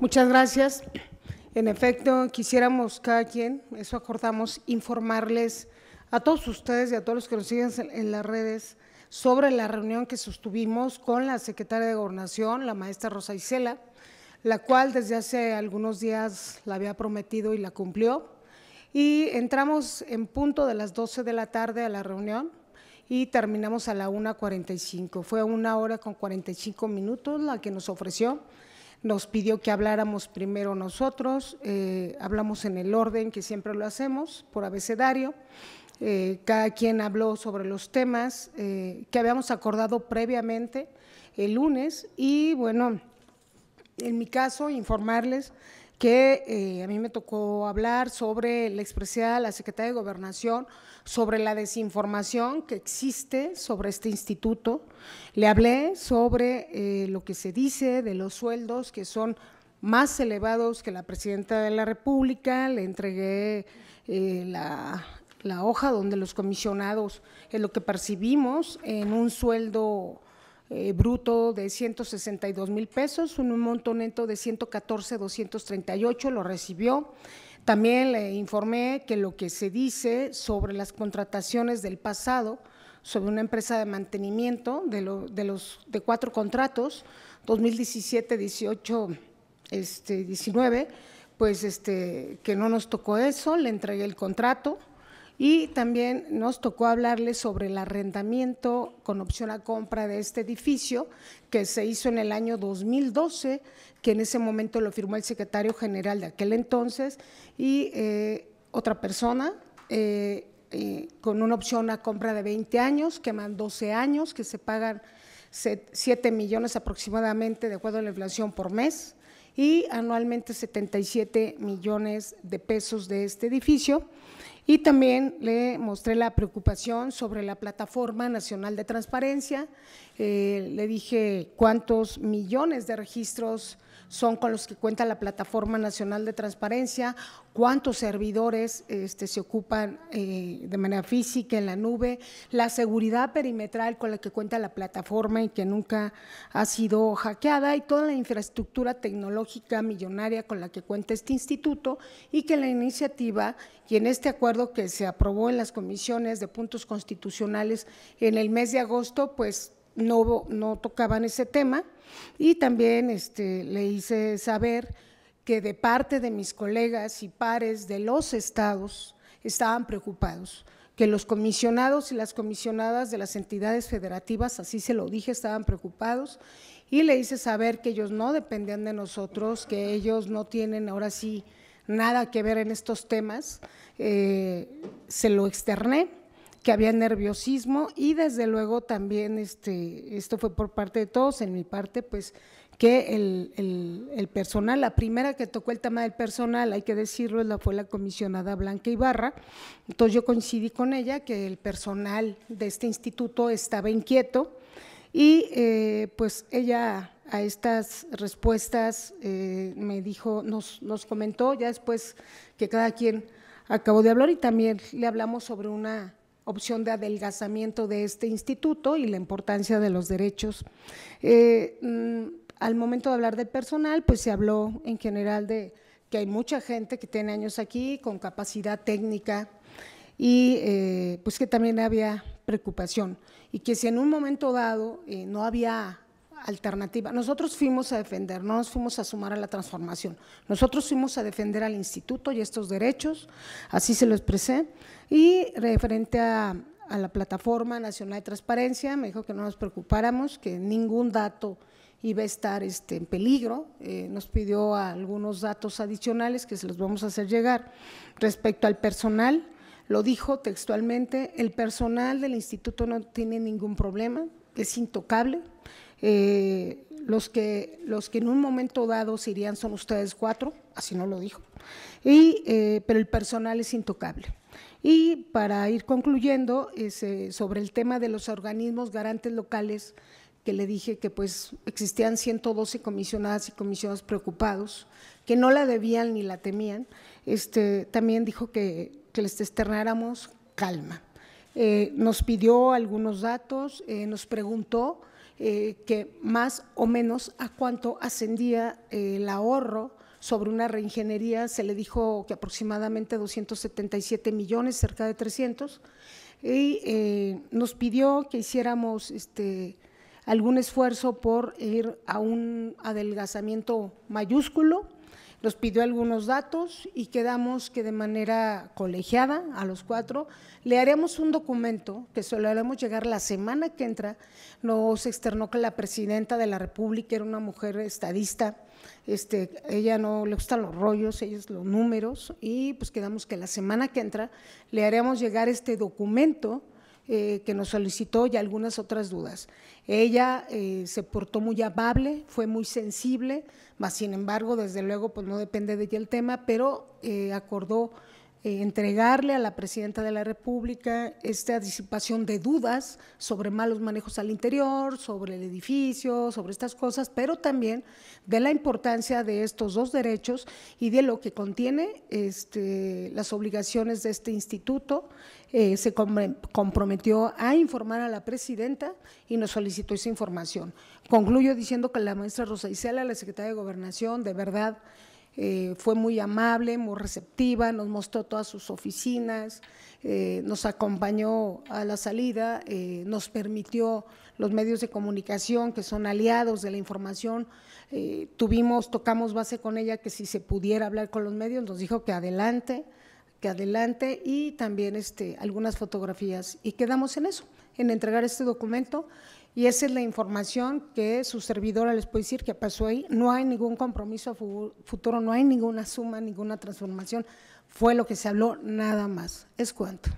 Muchas gracias. En efecto, quisiéramos cada quien, eso acordamos, informarles a todos ustedes y a todos los que nos siguen en las redes sobre la reunión que sostuvimos con la secretaria de Gobernación, la maestra Rosa Isela, la cual desde hace algunos días la había prometido y la cumplió. Y entramos en punto de las 12 de la tarde a la reunión y terminamos a la 1.45. Fue una hora con 45 minutos la que nos ofreció. Nos pidió que habláramos primero nosotros, eh, hablamos en el orden que siempre lo hacemos, por abecedario. Eh, cada quien habló sobre los temas eh, que habíamos acordado previamente el lunes y bueno, en mi caso, informarles que eh, a mí me tocó hablar sobre la expresión de la Secretaría de Gobernación, sobre la desinformación que existe sobre este instituto. Le hablé sobre eh, lo que se dice de los sueldos que son más elevados que la Presidenta de la República, le entregué eh, la, la hoja donde los comisionados, es lo que percibimos en un sueldo eh, bruto de 162 mil pesos, un monto neto de 114, 238, lo recibió. También le informé que lo que se dice sobre las contrataciones del pasado, sobre una empresa de mantenimiento de, de los de cuatro contratos, 2017, 18, este, 19, pues este, que no nos tocó eso, le entregué el contrato, y también nos tocó hablarles sobre el arrendamiento con opción a compra de este edificio que se hizo en el año 2012, que en ese momento lo firmó el secretario general de aquel entonces y eh, otra persona. Eh, con una opción a compra de 20 años, que más 12 años, que se pagan 7 millones aproximadamente de acuerdo a la inflación por mes y anualmente 77 millones de pesos de este edificio. Y también le mostré la preocupación sobre la Plataforma Nacional de Transparencia. Eh, le dije cuántos millones de registros son con los que cuenta la Plataforma Nacional de Transparencia, cuántos servidores este, se ocupan eh, de manera física en la nube, la seguridad perimetral con la que cuenta la plataforma y que nunca ha sido hackeada y toda la infraestructura tecnológica millonaria con la que cuenta este instituto y que la iniciativa y en este acuerdo que se aprobó en las comisiones de puntos constitucionales en el mes de agosto, pues no, tocaban ese tema. Y también este, le hice saber que de parte de mis colegas y pares de los estados estaban preocupados, que los comisionados y las comisionadas de las entidades federativas, así se lo dije, estaban preocupados. Y le hice saber que ellos no dependían de nosotros, que ellos no tienen ahora sí nada que ver en estos temas, eh, se lo externé que había nerviosismo y desde luego también este, esto fue por parte de todos, en mi parte pues que el, personal, la primera que tocó el tema del personal, hay que decirlo, fue la comisionada Blanca Ibarra, entonces yo coincidí con ella que el personal de este instituto estaba inquieto y eh, pues ella a estas respuestas eh, me dijo, nos, nos comentó ya después que cada quien acabó de hablar y también le hablamos sobre una opción de adelgazamiento de este instituto y la importancia de los derechos. Eh, mm, al momento de hablar del personal, pues se habló en general de que hay mucha gente que tiene años aquí con capacidad técnica y eh, pues que también había preocupación y que si en un momento dado eh, no había alternativa. Nosotros fuimos a defender, no nos fuimos a sumar a la transformación. Nosotros fuimos a defender al instituto y estos derechos, así se lo expresé. Y referente a, la Plataforma Nacional de Transparencia, me dijo que no nos preocupáramos, que ningún dato iba a estar este, en peligro. Eh, nos pidió algunos datos adicionales que se los vamos a hacer llegar. Respecto al personal, lo dijo textualmente, el personal del instituto no tiene ningún problema, es intocable, eh, los, que, los que en un momento dado se irían son ustedes cuatro, así no lo dijo, y, eh, pero el personal es intocable. Y para ir concluyendo, sobre el tema de los organismos garantes locales, que le dije que pues existían 112 comisionadas y comisionados preocupados, que no la debían ni la temían, este, también dijo que, que les externáramos calma. Eh, nos pidió algunos datos, nos preguntó eh, que más o menos a cuánto ascendía eh, el ahorro sobre una reingeniería, se le dijo que aproximadamente 277 millones, cerca de 300, y eh, nos pidió que hiciéramos este, algún esfuerzo por ir a un adelgazamiento mayúsculo, nos pidió algunos datos y quedamos que de manera colegiada a los cuatro le haremos un documento que se lo haremos llegar la semana que entra. Nos externó que la presidenta de la República era una mujer estadista, este, ella no le gustan los rollos, ella es los números y pues quedamos que la semana que entra le haremos llegar este documento eh, que nos solicitó y algunas otras dudas. Ella eh, se portó muy amable, fue muy sensible, más sin embargo, desde luego, pues no depende de ella el tema, pero eh, acordó eh, entregarle a la presidenta de la República esta disipación de dudas sobre malos manejos al interior, sobre el edificio, sobre estas cosas, pero también de la importancia de estos dos derechos y de lo que contiene este, las obligaciones de este instituto. Eh, se comprometió a informar a la presidenta y nos solicitó esa información. Concluyo diciendo que la maestra Rosa Isela, la secretaria de Gobernación, de verdad, eh, fue muy amable, muy receptiva, nos mostró todas sus oficinas, eh, nos acompañó a la salida, eh, nos permitió los medios de comunicación que son aliados de la información. tuvimos, tocamos base con ella que si se pudiera hablar con los medios, nos dijo que adelante, que adelante y también este, algunas fotografías. Y quedamos en eso, en entregar este documento y esa es la información que su servidora les puede decir que pasó ahí. No hay ningún compromiso futuro, no hay ninguna suma, ninguna transformación. Fue lo que se habló, nada más. Es cuanto.